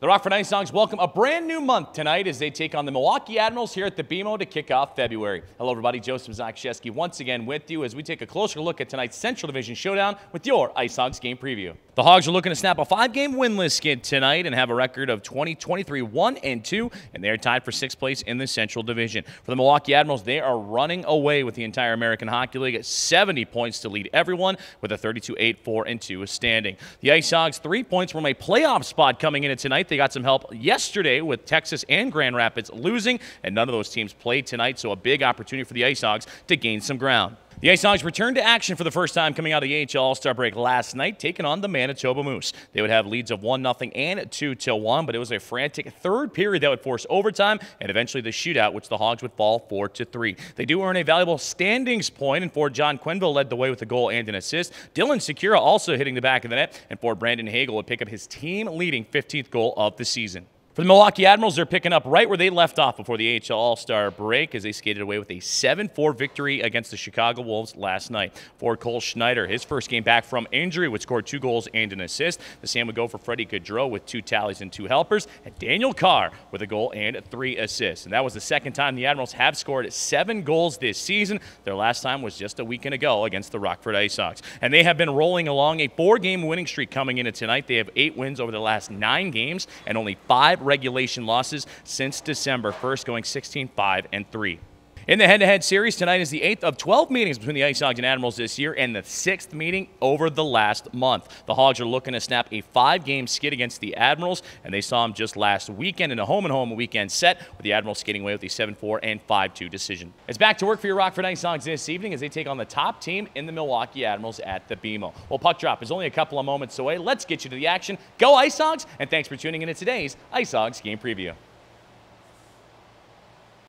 The Rockford Ice Hogs welcome a brand new month tonight as they take on the Milwaukee Admirals here at the BMO to kick off February. Hello, everybody. Joseph Zakshesky once again with you as we take a closer look at tonight's Central Division showdown with your Ice Hogs game preview. The Hogs are looking to snap a five-game winless skid tonight and have a record of 20, 23, 1, and 2, and they are tied for sixth place in the Central Division. For the Milwaukee Admirals, they are running away with the entire American Hockey League at 70 points to lead everyone with a 32-8, 4, and 2 standing. The Ice Hogs three points from a playoff spot coming into tonight. They got some help yesterday with Texas and Grand Rapids losing, and none of those teams played tonight, so a big opportunity for the Ice Hogs to gain some ground. The Ice Hogs returned to action for the first time coming out of the AHL All-Star break last night, taking on the Manitoba Moose. They would have leads of 1-0 and 2 till 1, but it was a frantic third period that would force overtime and eventually the shootout, which the Hogs would fall 4 to 3. They do earn a valuable standings point, and Ford John Quenneville led the way with a goal and an assist. Dylan Sikura also hitting the back of the net, and Ford Brandon Hagel would pick up his team-leading 15th goal of the season. For the Milwaukee Admirals, they're picking up right where they left off before the AHL All-Star break as they skated away with a 7-4 victory against the Chicago Wolves last night. For Cole Schneider, his first game back from injury, would score two goals and an assist. The same would go for Freddie Gaudreau with two tallies and two helpers, and Daniel Carr with a goal and three assists. And that was the second time the Admirals have scored seven goals this season. Their last time was just a weekend ago against the Rockford Ice Hogs. And they have been rolling along a four-game winning streak coming into tonight. They have eight wins over the last nine games and only five regulation losses since December 1st, going 16 5 and 3. In the head-to-head series, tonight is the eighth of 12 meetings between the Ice Hogs and Admirals this year and the sixth meeting over the last month. The Hogs are looking to snap a five-game skid against the Admirals, and they saw them just last weekend in a home-and-home weekend set with the Admirals skating away with a 7-4 and 5-2 decision. It's back to work for your Rockford Ice Hogs this evening as they take on the top team in the Milwaukee Admirals at the BMO. Well, puck drop is only a couple of moments away. Let's get you to the action. Go Ice Hogs, and thanks for tuning in to today's Ice Hogs game preview.